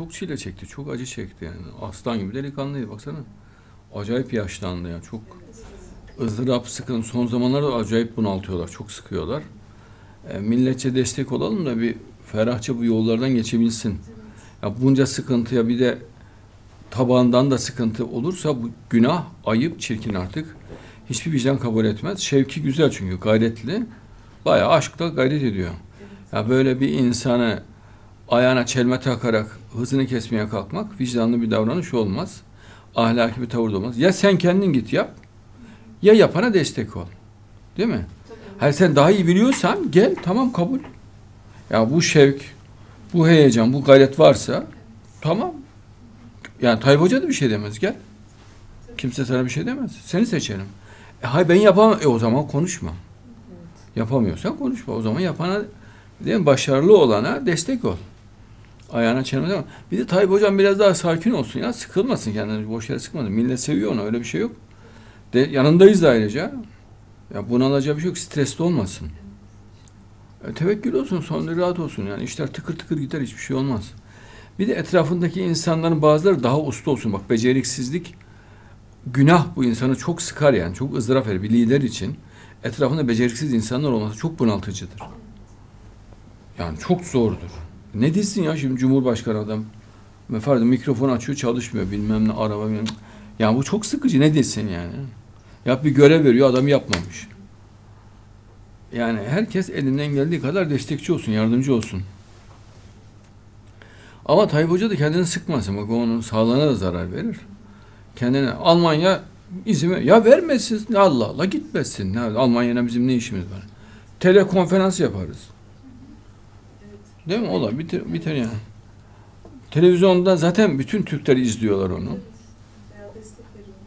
çok çile çekti, çok acı çekti yani. Aslan gibi delikanlıydı baksana. Acayip yaşlandı ya. Çok ızdırap, sıkıntı. Son zamanlarda acayip bunaltıyorlar, çok sıkıyorlar. E, milletçe destek olalım da bir ferahça bu yollardan geçebilsin. Ya bunca sıkıntıya bir de tabağından da sıkıntı olursa bu günah, ayıp, çirkin artık. Hiçbir vicdan kabul etmez. Şevki güzel çünkü gayretli. Bayağı aşkla gayret ediyor. Ya böyle bir insanı ayağına çelme takarak hızını kesmeye kalkmak vicdanlı bir davranış olmaz. Ahlaki bir tavır da olmaz. Ya sen kendin git yap ya yapana destek ol. Değil mi? Hayır sen daha iyi biliyorsan gel tamam kabul. Ya bu şevk, bu heyecan, bu gayret varsa tamam. Yani Tayyip Hoca da bir şey demez gel. Kimse sana bir şey demez. Seni seçerim. E hayır ben yapamam. E o zaman konuşma. Yapamıyorsan konuşma. O zaman yapana değil mi? başarılı olana destek ol. Ayağına çelme ama Bir de Tayyip Hocam biraz daha sakin olsun ya. Sıkılmasın kendini. Boş yere sıkmasın. Millet seviyor onu. Öyle bir şey yok. De, yanındayız da ayrıca. Ya bunalacağı bir şey yok. Stresli olmasın. E, tevekkül olsun. Son derece rahat olsun. Yani işler tıkır tıkır gider. Hiçbir şey olmaz. Bir de etrafındaki insanların bazıları daha usta olsun. Bak beceriksizlik günah bu insanı çok sıkar yani. Çok ızdırap verir bir lider için. Etrafında beceriksiz insanlar olması çok bunaltıcıdır. Yani çok zordur. Ne desin ya şimdi Cumhurbaşkanı adam? Efendim mikrofon açıyor çalışmıyor bilmem ne araba bilmem. Yani bu çok sıkıcı ne desin yani? Ya bir görev veriyor adam yapmamış. Yani herkes elinden geldiği kadar destekçi olsun, yardımcı olsun. Ama Tayyip Hoca da kendini sıkmasın. Bak onun sağlığına da zarar verir. Kendine Almanya izin ver. Ya vermesin. Allah Allah gitmesin. Ne, Almanya'ya bizim ne işimiz var? Telekonferans yaparız. Değil mi? O da biter, yani. Televizyonda zaten bütün Türkler izliyorlar onu.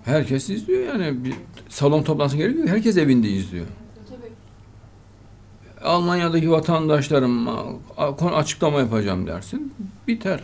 Herkes izliyor yani. Bir salon toplantısı gerekiyor. Herkes evinde izliyor. Almanya'daki vatandaşlarım açıklama yapacağım dersin. Biter.